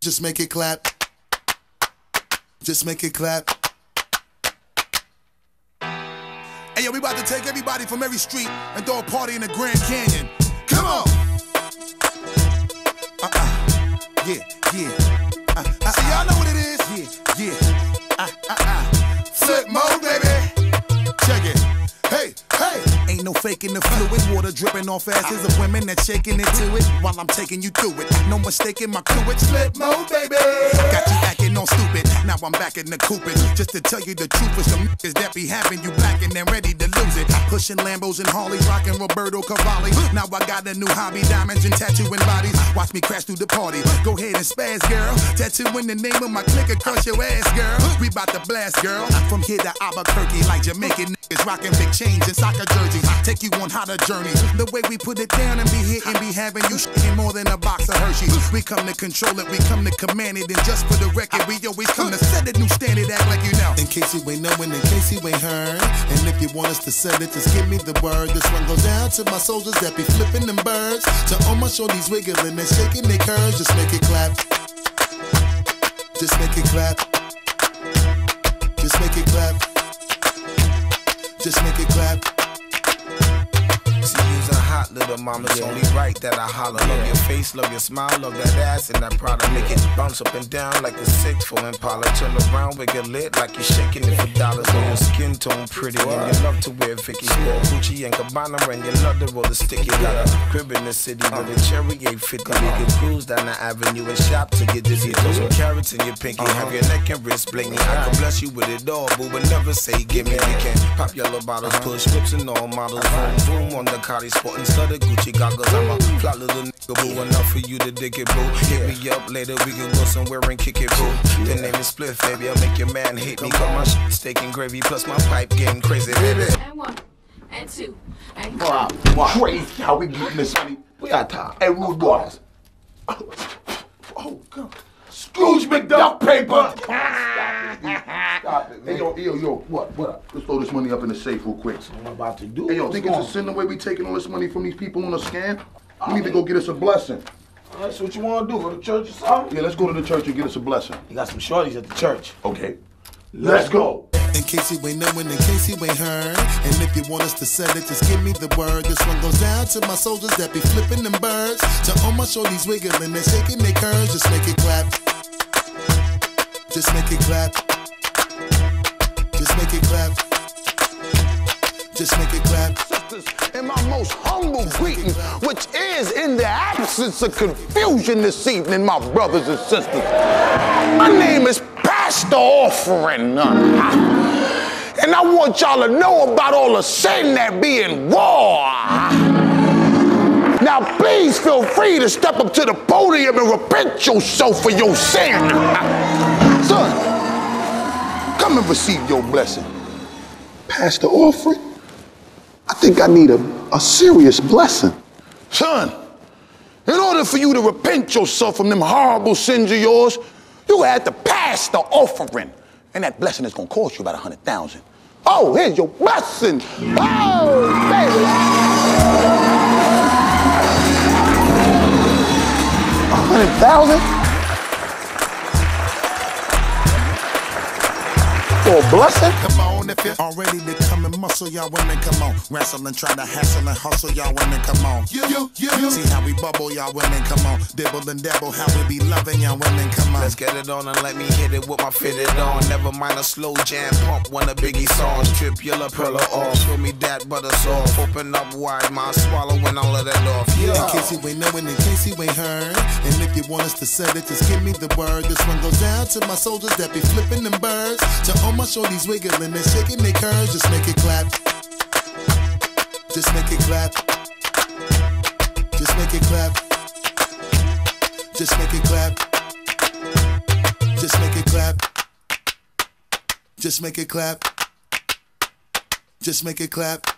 Just make it clap. Just make it clap. Hey yo, we about to take everybody from every street and throw a party in the Grand Canyon. Come on. Uh-uh. Yeah, yeah. Uh, uh, See, y'all know what it is? Yeah, yeah. Uh, uh, uh. Faking the fluid. Water dripping off asses of women that's shaking into it while I'm taking you through it. No mistaking my crew. It's Flipmode, baby. Got you acting stupid. Now I'm back in the coopin'. Just to tell you the truth, for some niggas that be having you blacking and ready to lose it. Pushing Lambos and Harleys, rocking Roberto Cavalli. Now I got a new hobby, diamonds and tattooing bodies. Watch me crash through the party. Go ahead and spaz, girl. Tattooing the name of my clique across your ass, girl. We bout to blast, girl. From here to Albuquerque, like Jamaican niggas rocking big chains and soccer jerseys. Take you on hotter journeys. The way we put it down and be hitting, be having you shitting more than a box of Hershey's. We come to control it, we come to command it, and just for the record, we always come to set a new standard. Act like you know. In case you ain't knowing, in case you ain't heard, and if you want us to set it, just give me the word. This one goes down to my soldiers that be flipping them birds. To all my shorties wiggling and they shaking their curves, just make it clap. Just make it clap. Just make it clap. Just make it clap. Hot little mama. It's only right that I holler. Love your face, love your smile, love that ass and that product. Make it bounce up and down like a six for Impala. Turn around, wiggle lit like you're shaking it for dollars. Know your skin tone pretty and you love to wear Vicky. Sport Gucci and Gabbana and you love to roll the sticky. Got a crib in the city with a cherry 850. You can cruise down the avenue and shop to get dizzy. Throw some carats in your pinky. Have your neck and wrist blingy. I can bless you with it all, but never say give me. We can pop yellow bottles, push whips and all models. Vroom, boom on the Ducati sporting studded Gucci goggles. I'm a flat little nigga, boo. Enough for you to dig it, boo. Hit me up later, we can go somewhere and kick it, boo. The name is Spliff, baby. I'll make your man hate me. Got my shit steak and gravy, plus my pipe getting crazy, baby. And one, and two, and Wow, crazy how we getting this money. We got time. Hey, rude boys. Oh, oh God. Scrooge McDuck paper. Stop man. Hey, yo, yo, yo, what, what? Let's throw this money up in the safe real quick. What I'm about to do. Hey, yo, What's think it's a sin the way we taking all this money from these people on a scam? We need to go get us a blessing. That's what you want to do. Go to church or something? Yeah, let's go to the church and get us a blessing. You got some shorties at the church. Okay. Let's go. In case you ain't knowing, in case you ain't heard. And if you want us to set it, just give me the word. This one goes down to my soldiers that be flipping them birds. To all my shorties wiggling and shaking their curves. Just make it clap. Just make it clap. Just make it clap. Just make it clap. and my most humble greeting, which is in the absence of confusion this evening, my brothers and sisters. My name is Pastor Offering, uh, and I want y'all to know about all the sin that be in war. Now, please feel free to step up to the podium and repent yourself for your sin. Come and receive your blessing. Pastor Offering? I think I need a, a serious blessing. Son, in order for you to repent yourself from them horrible sins of yours, you had to pass the offering. And that blessing is gonna cost you about a hundred thousand. Oh, here's your blessing. Oh, baby. A hundred thousand? For a blessing? Come on, if you're all ready to muscle, y'all women, come on. Wrestle and try to hassle and hustle, y'all women, come on. You, you, you, you. See how we bubble, y'all women, come on. Dibble and dabble, how we be loving, y'all women, come on. Let's get it on and let me hit it with my fitted on. Never mind a slow jam pump, one of Biggie songs. Trip your La Perla off, show me that butter soft. Open up wide, my swallowing all of that off. In Yeah. case you ain't knowing, in case you ain't heard. And if you want us to set it, just give me the word. This one goes down to my soldiers that be flipping them birds. To all my shorties wiggling and shaking their curves. Just make it clap. Just make it clap. Just make it clap. Just make it clap. Just make it clap. Just make it clap. Just make it clap.